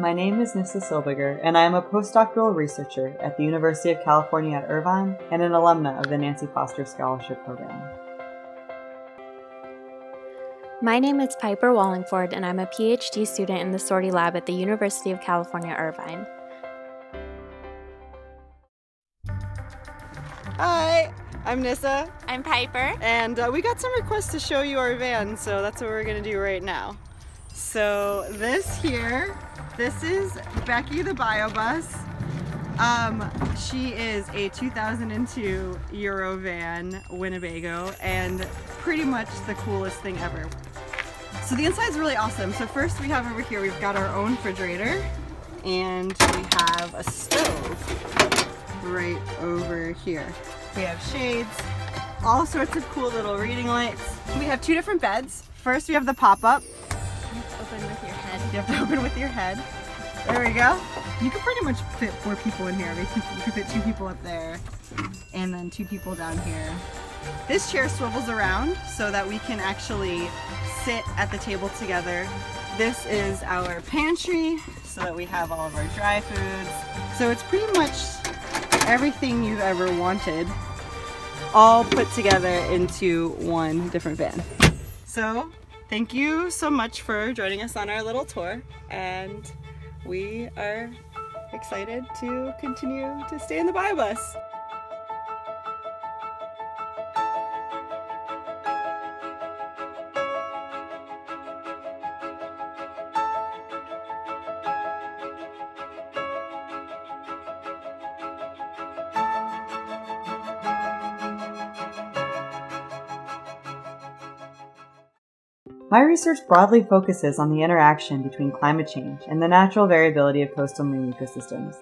My name is Nyssa Silbiger, and I am a postdoctoral researcher at the University of California at Irvine and an alumna of the Nancy Foster Scholarship Program. My name is Piper Wallingford, and I'm a PhD student in the Sorte Lab at the University of California, Irvine. Hi, I'm Nyssa, I'm Piper. and uh, we got some requests to show you our van, so that's what we're gonna do right now. So this here, this is Becky the Biobus. Um, she is a 2002 Eurovan Winnebago and pretty much the coolest thing ever. So the inside is really awesome. So first we have over here, we've got our own refrigerator and we have a stove right over here. We have shades, all sorts of cool little reading lights. We have two different beds. First we have the pop-up. You have to open with your head. There we go. You can pretty much fit four people in here. You can fit two people up there and then two people down here. This chair swivels around so that we can actually sit at the table together. This is our pantry so that we have all of our dry foods. So it's pretty much everything you've ever wanted all put together into one different van. So thank you so much for joining us on our little tour and we are excited to continue to stay in the bio My research broadly focuses on the interaction between climate change and the natural variability of coastal marine ecosystems.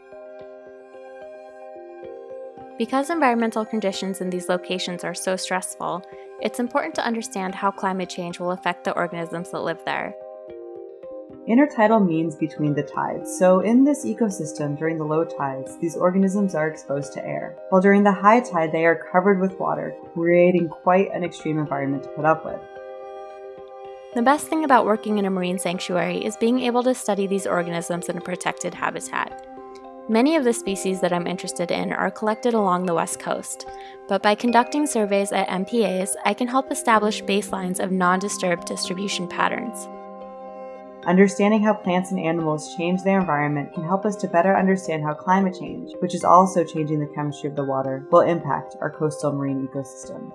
Because environmental conditions in these locations are so stressful, it's important to understand how climate change will affect the organisms that live there. Intertidal means between the tides, so in this ecosystem during the low tides, these organisms are exposed to air, while during the high tide they are covered with water, creating quite an extreme environment to put up with. The best thing about working in a marine sanctuary is being able to study these organisms in a protected habitat. Many of the species that I'm interested in are collected along the west coast, but by conducting surveys at MPAs, I can help establish baselines of non disturbed distribution patterns. Understanding how plants and animals change their environment can help us to better understand how climate change, which is also changing the chemistry of the water, will impact our coastal marine ecosystem.